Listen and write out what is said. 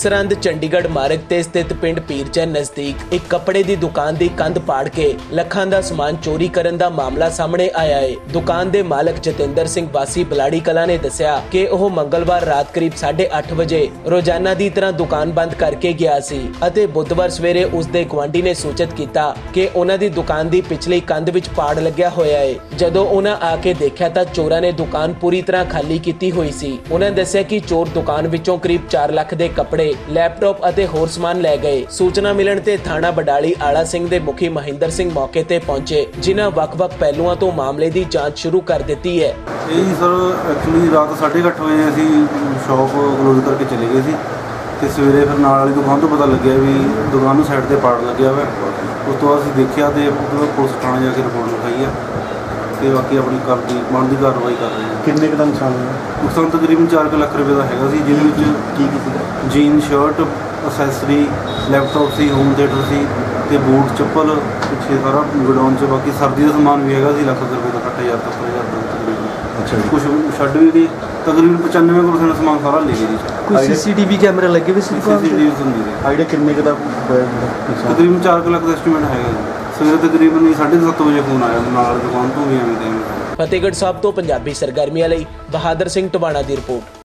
ਸਰੰਦ ਚੰਡੀਗੜ੍ਹ ਮਾਰਗ ਤੇ ਸਥਿਤ ਪਿੰਡ ਪੀਰਚੈ ਨਜ਼ਦੀਕ ਇੱਕ ਕੱਪੜੇ ਦੀ ਦੁਕਾਨ ਦੀ ਕੰਧ ਪਾੜ ਕੇ ਲੱਖਾਂ ਦਾ ਸਮਾਨ ਚੋਰੀ ਕਰਨ ਦਾ ਮਾਮਲਾ ਸਾਹਮਣੇ ਆਇਆ ਹੈ। ਦੁਕਾਨ ਦੇ ਮਾਲਕ ਜਤਿੰਦਰ ਸਿੰਘ ਵਾਸੀ ਬਲਾੜੀ ਕਲਾ ਨੇ ਦੱਸਿਆ ਕਿ ਉਹ ਮੰਗਲਵਾਰ ਰਾਤ ਕਰੀਬ 8:30 ਵਜੇ ਰੋਜ਼ਾਨਾ ਦੀ ਤਰ੍ਹਾਂ ਦੁਕਾਨ ਬੰਦ ਕਰਕੇ ਗਿਆ ਸੀ ਅਤੇ ਬੁੱਧਵਾਰ ਸਵੇਰੇ ਉਸ ਦੇ ਗੁਆਂਢੀ ਨੇ ਸੂਚਿਤ ਕੀਤਾ ਕਿ ਉਹਨਾਂ ਦੀ ਦੁਕਾਨ ਦੀ ਪਿਛਲੀ ਕੰਧ ਵਿੱਚ ਪਾੜ ਲੱਗਿਆ ਹੋਇਆ ਹੈ। ਜਦੋਂ ਉਹਨਾਂ ਆ ਕੇ ਦੇਖਿਆ ਤਾਂ ਚੋਰਾਂ ਨੇ ਦੁਕਾਨ ਪੂਰੀ ਤਰ੍ਹਾਂ ਖਾਲੀ ਕੀਤੀ ਹੋਈ ਸੀ। ਉਹਨਾਂ ਦੱਸਿਆ ਕਿ ਚੋਰ ਦੁਕਾਨ ਵਿੱਚੋਂ ਕਰੀਬ 4 ਲੱਖ ਦੇ ਕੱਪੜੇ ਲੈਪਟਾਪ ਅਤੇ ਹੋਰ ਸਮਾਨ ਲੈ ਗਏ। ਸੂਚਨਾ ਮਿਲਣ ਤੇ ਥਾਣਾ ਬਡਾਲੀ ਆਲਾ ਸਿੰਘ ਦੇ ਮੁਖੀ ਮਹਿੰਦਰ ਸਿੰਘ ਮੌਕੇ ਤੇ ਪਹੁੰਚੇ, ਜਿਨ੍ਹਾਂ ਵੱਖ-ਵੱਖ ਪਹਿਲੂਆਂ ਤੋਂ ਮਾਮਲੇ ਦੀ ਜਾਂਚ ਸ਼ੁਰੂ ਕਰ ਦਿੱਤੀ ਹੈ। ਇਹ ਸਰ ਐਕਚੁਅਲੀ ਰਾਤ 8:30 ਵਜੇ ਅਸੀਂ ਸ਼ਾਪ ਕਲੋਜ਼ ਕਰਕੇ ਚਲੇ ਗਏ ਸੀ ਤੇ ਸਵੇਰੇ ਫਿਰ ਨਾਲ ਵਾਲੀ ਦੁਕਾਨ ਤੋਂ ਪਤਾ ਲੱਗਿਆ ਵੀ ਦੁਕਾਨ ਨੂੰ ਸਾਈਡ ਤੇ ਪਾੜ ਲੱਗਿਆ ਹੋਇਆ। ਉਸ ਤੋਂ ਬਾਅਦ ਅਸੀਂ ਦੇਖਿਆ ਤੇ ਪੁਲਿਸ ਥਾਣੇ ਜਾ ਕੇ ਰਿਪੋਰਟ ਲਿਖਾਈ ਆ। ਤੇ ਬਾਕੀ ਆਪਣੀ ਕਰਦੀ ਬਣਦੀ ਕਾਰਵਾਈ ਕਰ ਰਹੇ ਹਾਂ। ਕਿੰਨੇ ਕੁ ਦਾ ਨੁਕਸਾਨ ਹੋਇਆ? ਨੁਕਸਾਨ ਤਕਰੀਬਨ 4 ਲੱਖ ਰੁਪਏ ਦਾ ਹੈਗਾ ਸੀ ਜਿਹਦੇ ਵਿੱਚ ਕੀ ਕੀ ਸੀਗਾ? ਜੀਨ ਸ਼ਰਟ ਅਸੈਸਰੀ ਲੈਪਟਾਪ ਸੀ ਹੋਮ ਥੀਏਟਰ ਸੀ ਤੇ ਬੂਟ ਚੱਪਲ ਪਿੱਛੇ ਸਾਰਾ ਗੋਡਾਊਨ 'ਚ ਬਾਕੀ ਸਰਦੀ ਦਾ ਸਮਾਨ ਵੀ ਹੈਗਾ ਸੀ ਲੱਖ ਕੁ ਰੁਪਏ ਦਾ 8000 ਤੱਕ 7000 ਤੱਕ ਤਕਰੀਬਨ। ਅੱਛਾ ਜੀ। ਕੁਝ ਛੱਡ ਵੀ ਗਏ ਤਕਰੀਬਨ 95% ਸਮਾਨ ਸਾਰਾ ਲੈ ਗਏ ਜੀ। ਕੋਈ ਸੀਸੀਟੀਵੀ ਕੈਮਰੇ ਲੱਗੇ ਹੋਏ ਸੀ ਦੁਕਾਨ ਤੇ? ਸੀਸੀਟੀਵੀ ਸੁਣਦੀ ਰਹੀ ਆਈਡੀਆ ਕਿੰਨੇ ਕੁ ਦਾ ਹੋਇਆ ਨੁਕਸਾਨ? ਤਕਰੀਬਨ 4 ਲੱਖ ਦਾ ਐਸਟੀਮੇਟ ਹੈਗਾ ਜੀ। ਸਵੇਰੇ ਤਕਰੀਬਨ 7:30 ਵਜੇ ਫੋਨ ਆਇਆ ਨਾਲ ਦੁਕਾਨ ਤੋਂ ਵੀ ਐਵੇਂ ਤੇ ਫਤਿਹਗੜ੍ਹ ਸਾਹਿਬ ਤੋਂ ਪੰਜਾਬੀ ਸਰਗਰਮੀਆਂ ਲਈ ਬਹਾਦਰ ਸਿੰਘ ਟਵਾਣਾ ਦੀ ਰਿਪੋਰਟ।